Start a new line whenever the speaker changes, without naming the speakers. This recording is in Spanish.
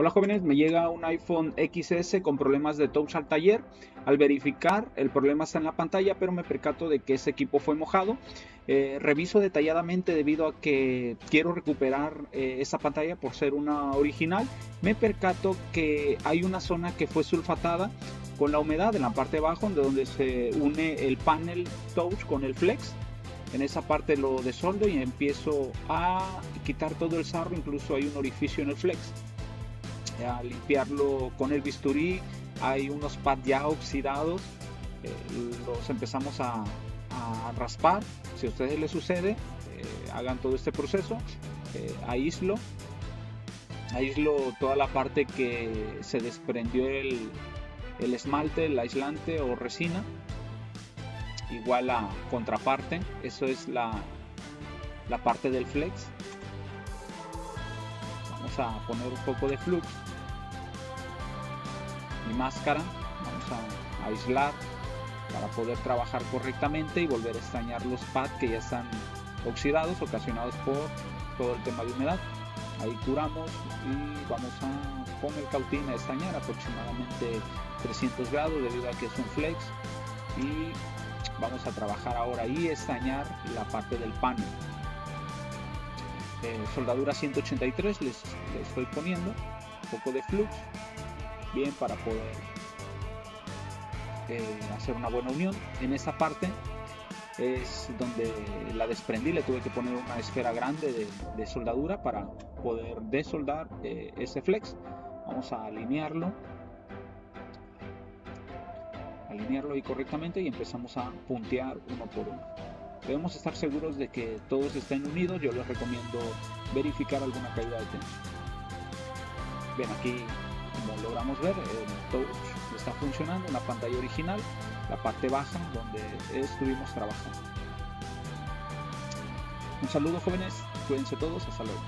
Hola jóvenes, me llega un iPhone XS con problemas de touch al taller. Al verificar, el problema está en la pantalla, pero me percato de que ese equipo fue mojado. Eh, reviso detalladamente debido a que quiero recuperar eh, esa pantalla por ser una original. Me percato que hay una zona que fue sulfatada con la humedad en la parte de donde se une el panel touch con el flex. En esa parte lo desoldo y empiezo a quitar todo el sarro, incluso hay un orificio en el flex a limpiarlo con el bisturí. Hay unos pads ya oxidados, eh, los empezamos a, raspar. Si a ustedes les sucede, eh, hagan todo este proceso. Eh, aíslo, aíslo toda la parte que se desprendió el, el esmalte, el aislante o resina. Igual a contraparte, eso es la, la parte del flex. Vamos a poner un poco de flux máscara. Vamos a, aislar para poder trabajar correctamente y volver a estañar los pads que ya están oxidados, ocasionados por todo el tema de humedad. Ahí curamos y vamos a con el cautín a estañar aproximadamente 300 grados debido a que es un flex y vamos a trabajar ahora y estañar la parte del panel. Eh, soldadura 183 les, les estoy poniendo un poco de flux bien para poder eh, hacer una buena unión. En esta parte es donde la desprendí, le tuve que poner una esfera grande de, soldadura para poder desoldar eh, ese flex. Vamos a alinearlo, alinearlo ahí correctamente y empezamos a puntear uno por uno. Debemos estar seguros de que todos estén unidos. Yo les recomiendo verificar alguna caída de tensión. Bien, aquí como logramos ver, el touch está funcionando, una pantalla original, la parte baja donde estuvimos trabajando. Un saludo jóvenes, cuídense todos, hasta luego.